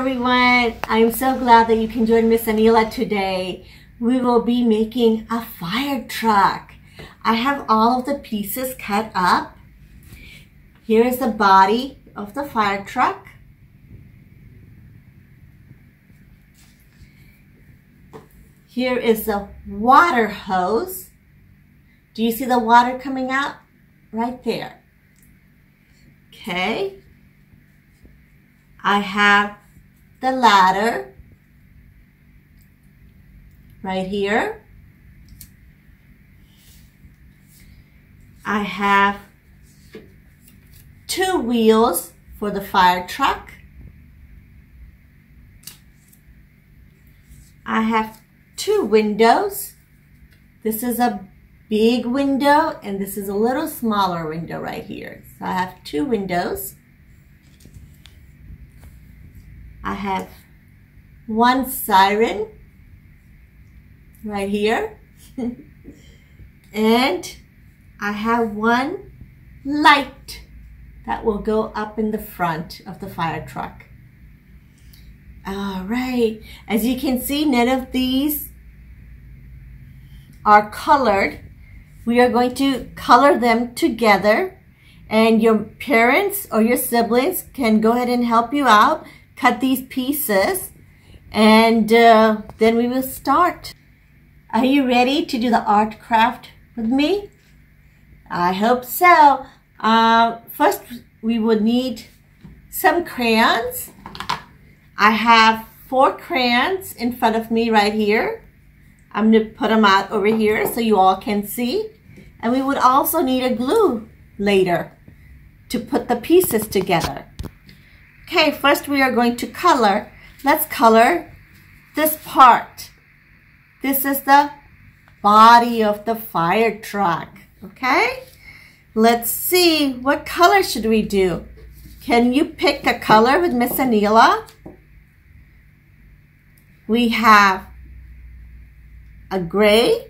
everyone. I'm so glad that you can join Miss Anila today. We will be making a fire truck. I have all of the pieces cut up. Here is the body of the fire truck. Here is the water hose. Do you see the water coming out? Right there. Okay. I have the ladder right here. I have two wheels for the fire truck. I have two windows. This is a big window and this is a little smaller window right here. So I have two windows. I have one siren right here. and I have one light that will go up in the front of the fire truck. All right, as you can see, none of these are colored. We are going to color them together and your parents or your siblings can go ahead and help you out cut these pieces and uh, then we will start. Are you ready to do the art craft with me? I hope so. Uh, first, we would need some crayons. I have four crayons in front of me right here. I'm going to put them out over here so you all can see. And we would also need a glue later to put the pieces together. Okay, first we are going to color. Let's color this part. This is the body of the fire truck. Okay? Let's see, what color should we do? Can you pick a color with Miss Anila? We have a gray,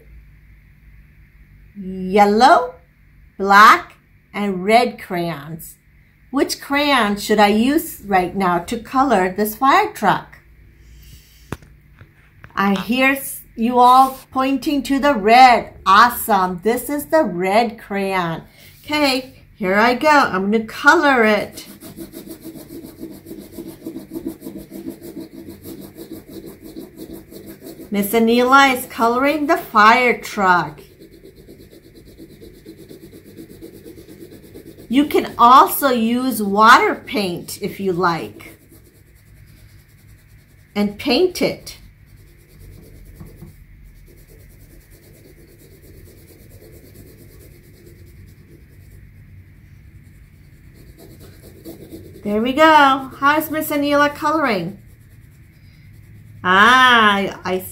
yellow, black, and red crayons. Which crayon should I use right now to color this fire truck? I hear you all pointing to the red. Awesome. This is the red crayon. Okay, here I go. I'm going to color it. Miss Anila is coloring the fire truck. You can also use water paint if you like and paint it. There we go. How's Miss Anila coloring? Ah, I,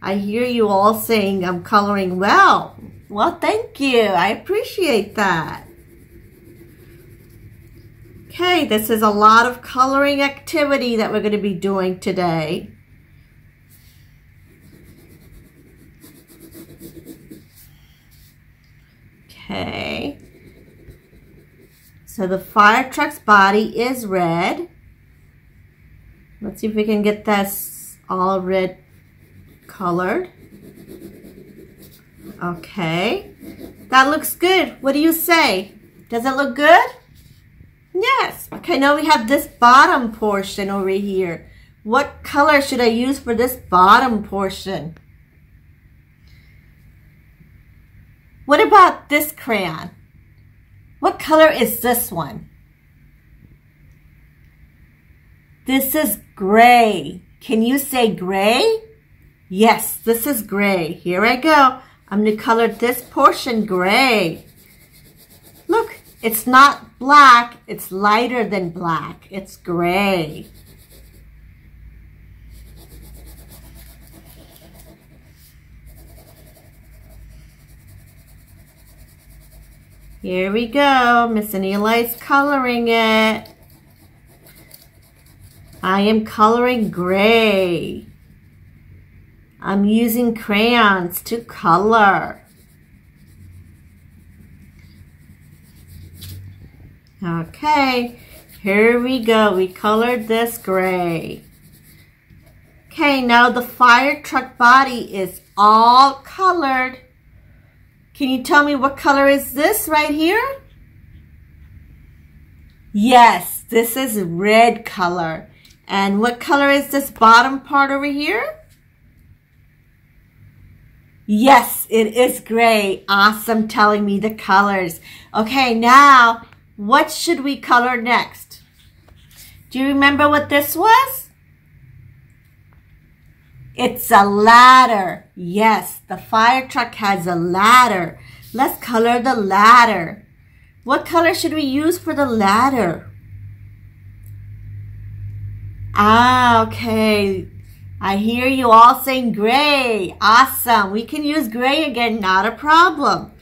I hear you all saying I'm coloring well. Well, thank you. I appreciate that. Okay, this is a lot of coloring activity that we're going to be doing today. Okay. So the fire truck's body is red. Let's see if we can get this all red colored. Okay. That looks good. What do you say? Does it look good? Yes. Okay, now we have this bottom portion over here. What color should I use for this bottom portion? What about this crayon? What color is this one? This is gray. Can you say gray? Yes, this is gray. Here I go. I'm going to color this portion gray. It's not black, it's lighter than black. It's gray. Here we go. Miss Anila is coloring it. I am coloring gray. I'm using crayons to color. Okay, Here we go. We colored this gray. Okay, now the fire truck body is all colored. Can you tell me what color is this right here? Yes, this is red color. And what color is this bottom part over here? Yes, it is gray. Awesome telling me the colors. Okay, now what should we color next? Do you remember what this was? It's a ladder. Yes, the fire truck has a ladder. Let's color the ladder. What color should we use for the ladder? Ah, okay. I hear you all saying gray. Awesome. We can use gray again, not a problem.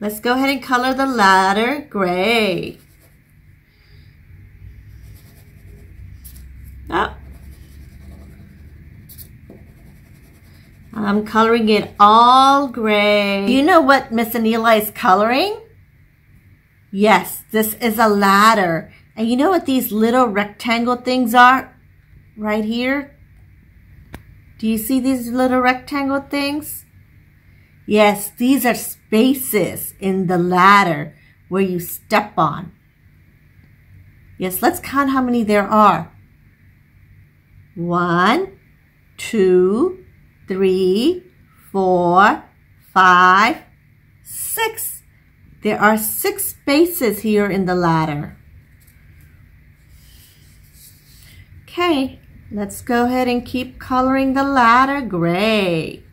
Let's go ahead and color the ladder gray. Oh. I'm coloring it all gray. You know what Miss Anila is coloring? Yes, this is a ladder. And you know what these little rectangle things are? Right here? Do you see these little rectangle things? Yes, these are spaces in the ladder where you step on. Yes, let's count how many there are. One, two, three, four, five, six. There are six spaces here in the ladder. Okay, let's go ahead and keep coloring the ladder gray.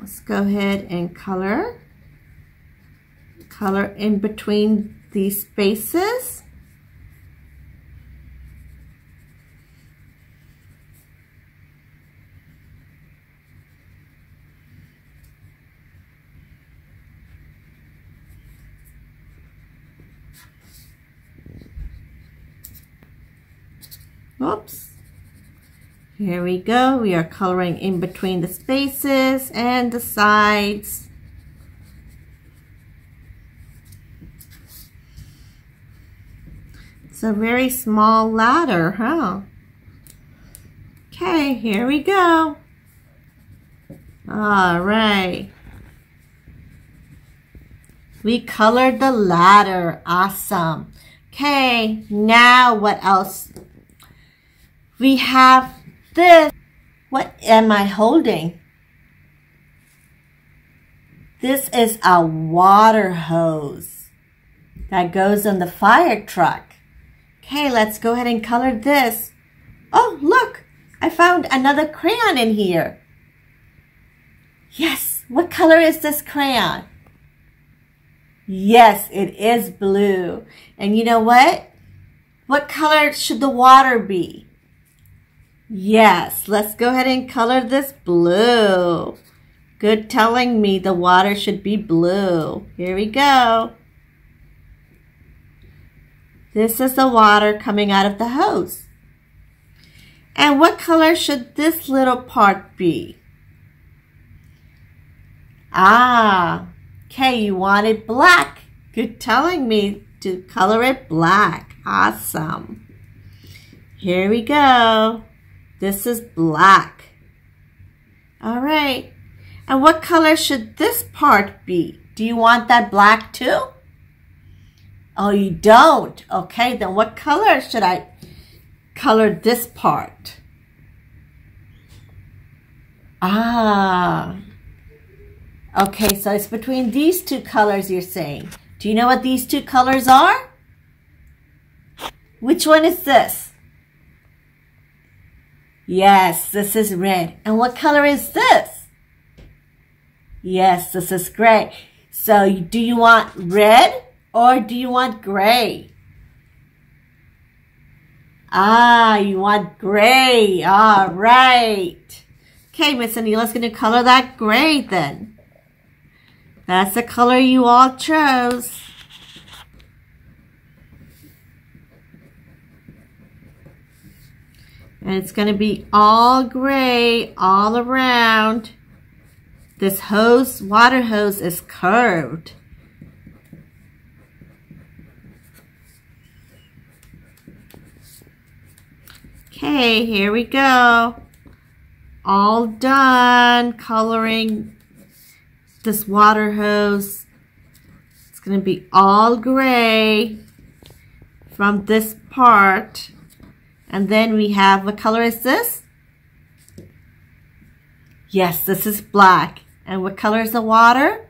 Let's go ahead and color. Color in between these spaces. Oops. Here we go. We are coloring in between the spaces and the sides. It's a very small ladder, huh? Okay, here we go. All right. We colored the ladder. Awesome. Okay, now what else we have this. What am I holding? This is a water hose that goes on the fire truck. Okay, let's go ahead and color this. Oh, look, I found another crayon in here. Yes, what color is this crayon? Yes, it is blue. And you know what? What color should the water be? Yes, let's go ahead and color this blue. Good telling me the water should be blue. Here we go. This is the water coming out of the hose. And what color should this little part be? Ah, okay, you want it black. Good telling me to color it black. Awesome. Here we go. This is black. All right. And what color should this part be? Do you want that black too? Oh, you don't? Okay, then what color should I color this part? Ah. Okay, so it's between these two colors you're saying. Do you know what these two colors are? Which one is this? Yes, this is red. And what color is this? Yes, this is gray. So do you want red or do you want gray? Ah, you want gray. All right. Okay, Miss Anila's going to color that gray then. That's the color you all chose. And it's going to be all gray all around. This hose, water hose, is curved. Okay, here we go. All done coloring this water hose. It's going to be all gray from this part. And then we have, what color is this? Yes, this is black. And what color is the water?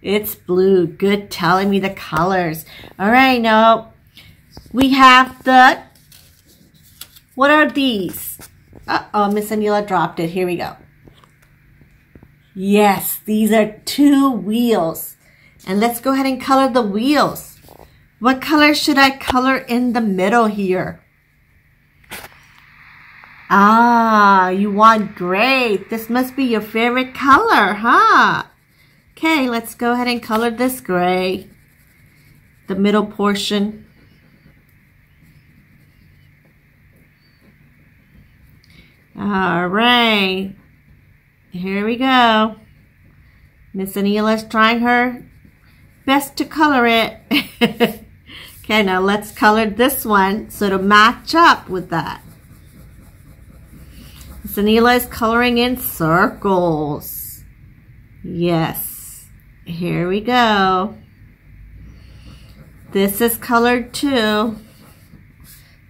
It's blue. Good telling me the colors. All right, now we have the, what are these? Uh-oh, Miss Anila dropped it. Here we go. Yes, these are two wheels. And let's go ahead and color the wheels. What color should I color in the middle here? Ah, you want gray. This must be your favorite color, huh? Okay, let's go ahead and color this gray. The middle portion. All right. Here we go. Miss Anila's trying her best to color it. okay, now let's color this one so to match up with that. Sanila is coloring in circles. Yes. Here we go. This is colored too.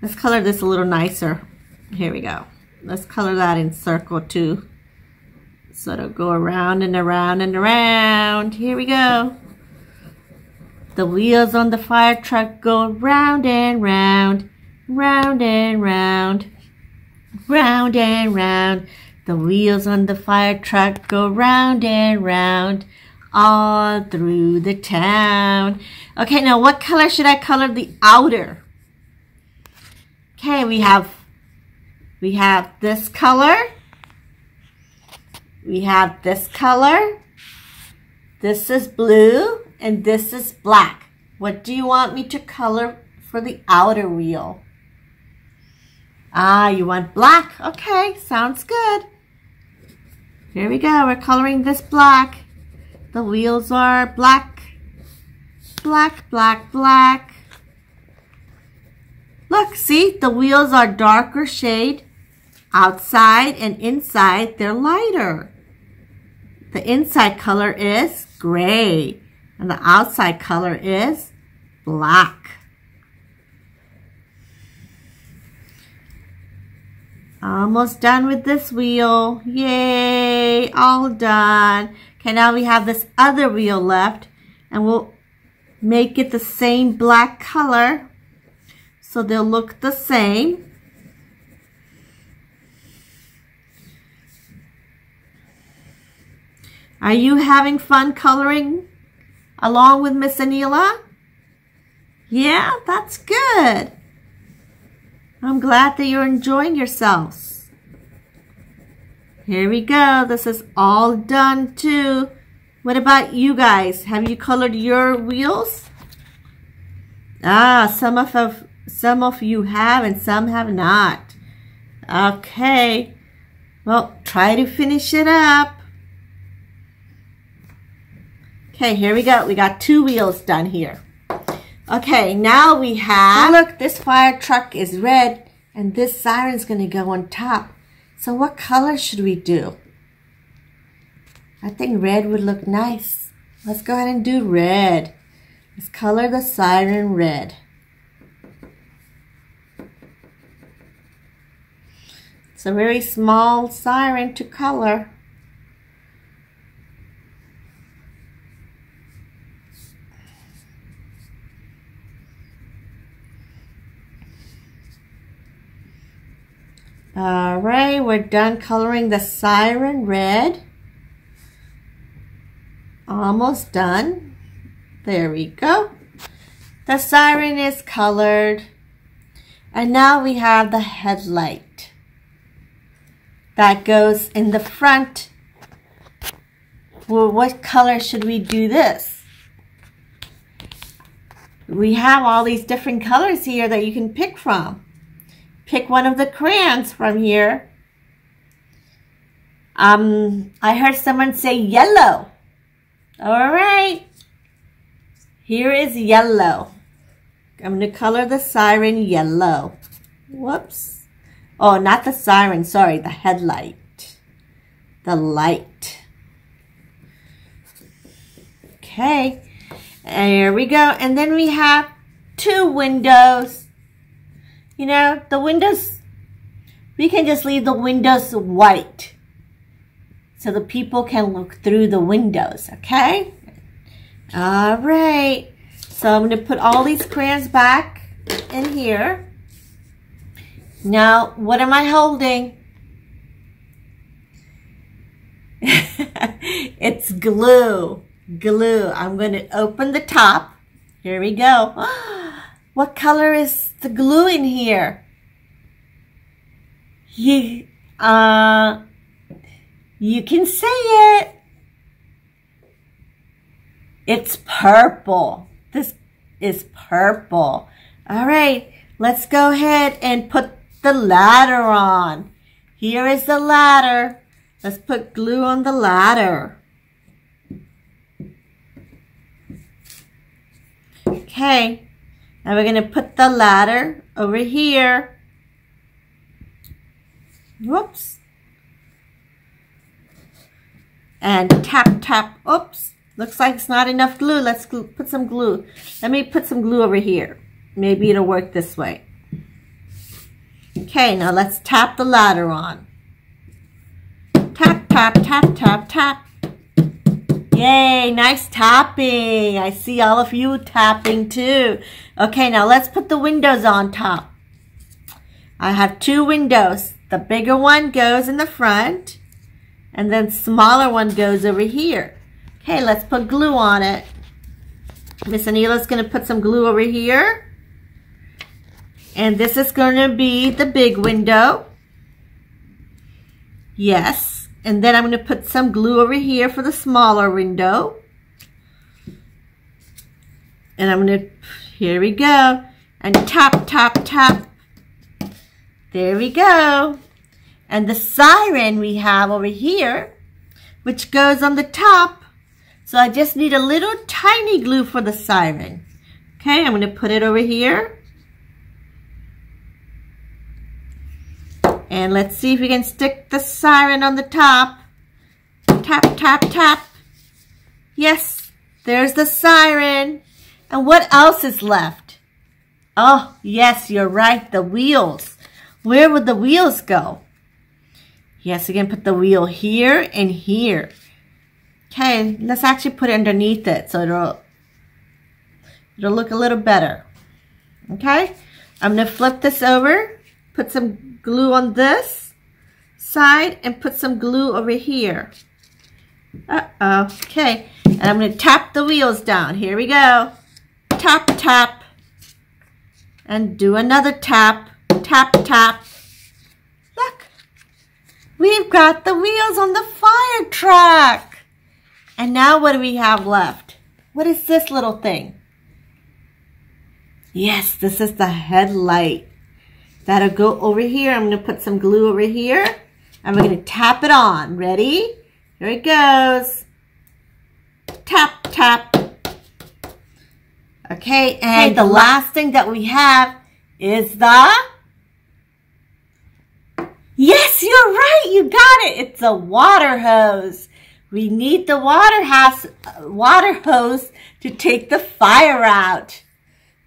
Let's color this a little nicer. Here we go. Let's color that in circle too. So it'll go around and around and around. Here we go. The wheels on the fire truck go round and round, round and round. Round and round, the wheels on the fire truck go round and round all through the town. Okay, now what color should I color the outer? Okay, we have we have this color. We have this color. This is blue and this is black. What do you want me to color for the outer wheel? Ah, you want black? Okay, sounds good. Here we go. We're coloring this black. The wheels are black, black, black, black. Look, see? The wheels are darker shade. Outside and inside, they're lighter. The inside color is gray. And the outside color is black. Almost done with this wheel. Yay, all done. Okay, now we have this other wheel left and we'll make it the same black color so they'll look the same. Are you having fun coloring along with Miss Anila? Yeah, that's good. I'm glad that you're enjoying yourselves. Here we go. This is all done too. What about you guys? Have you colored your wheels? Ah, some of, some of you have and some have not. Okay. Well, try to finish it up. Okay, here we go. We got two wheels done here. Okay, now we have, oh, look, this fire truck is red and this siren's going to go on top. So what color should we do? I think red would look nice. Let's go ahead and do red. Let's color the siren red. It's a very small siren to color. All right, we're done coloring the siren red. Almost done. There we go. The siren is colored. And now we have the headlight. That goes in the front. Well, what color should we do this? We have all these different colors here that you can pick from pick one of the crayons from here. Um, I heard someone say yellow. All right. Here is yellow. I'm going to color the siren yellow. Whoops. Oh, not the siren, sorry, the headlight. The light. Okay, there we go. And then we have two windows. You know, the windows, we can just leave the windows white so the people can look through the windows, okay? All right. So I'm going to put all these crayons back in here. Now, what am I holding? it's glue. Glue. I'm going to open the top. Here we go. What color is the glue in here? You, uh, you can say it. It's purple. This is purple. All right, let's go ahead and put the ladder on. Here is the ladder. Let's put glue on the ladder. Okay, now we're going to put the ladder over here. Whoops. And tap, tap. Oops. Looks like it's not enough glue. Let's glue, put some glue. Let me put some glue over here. Maybe it'll work this way. Okay, now let's tap the ladder on. Tap, tap, tap, tap, tap. Yay, nice tapping. I see all of you tapping too. Okay, now let's put the windows on top. I have two windows. The bigger one goes in the front and then smaller one goes over here. Okay, let's put glue on it. Miss Anila's going to put some glue over here. And this is going to be the big window. Yes. And then I'm going to put some glue over here for the smaller window. And I'm going to, here we go. And tap, tap, tap. There we go. And the siren we have over here, which goes on the top. So I just need a little tiny glue for the siren. Okay, I'm going to put it over here. And let's see if we can stick the siren on the top. Tap, tap, tap. Yes, there's the siren. And what else is left? Oh, yes, you're right, the wheels. Where would the wheels go? Yes, again, put the wheel here and here. Okay, let's actually put it underneath it so it'll, it'll look a little better. Okay, I'm going to flip this over, put some glue on this side and put some glue over here. Uh-oh. Okay. And I'm going to tap the wheels down. Here we go. Tap, tap. And do another tap. Tap, tap. We've got the wheels on the fire truck. And now what do we have left? What is this little thing? Yes, this is the headlight. That'll go over here. I'm going to put some glue over here. And we're going to tap it on. Ready? Here it goes. Tap, tap. Okay, and the last thing that we have is the... Yes, you're right. You got it. It's a water hose. We need the water house, water hose to take the fire out.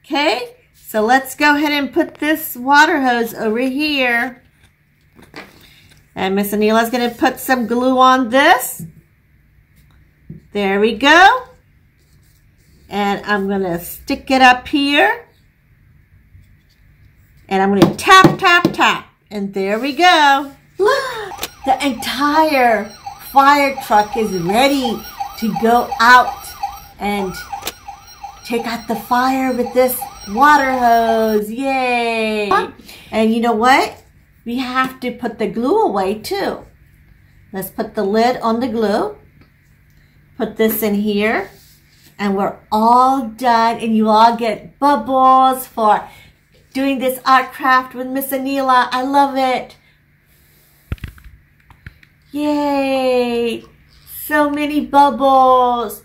Okay? So let's go ahead and put this water hose over here. And Miss Anila's going to put some glue on this. There we go. And I'm going to stick it up here. And I'm going to tap, tap, tap. And there we go. Look, the entire fire truck is ready to go out and take out the fire with this water hose. Yay! And you know what? We have to put the glue away too. Let's put the lid on the glue. Put this in here. And we're all done. And you all get bubbles for doing this art craft with Miss Anila. I love it. Yay! So many bubbles.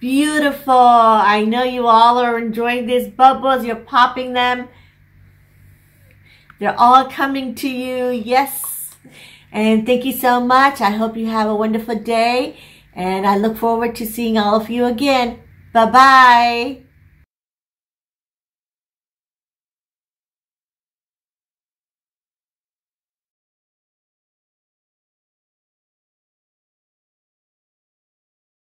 Beautiful. I know you all are enjoying these bubbles. You're popping them. They're all coming to you. Yes. And thank you so much. I hope you have a wonderful day. And I look forward to seeing all of you again. Bye-bye.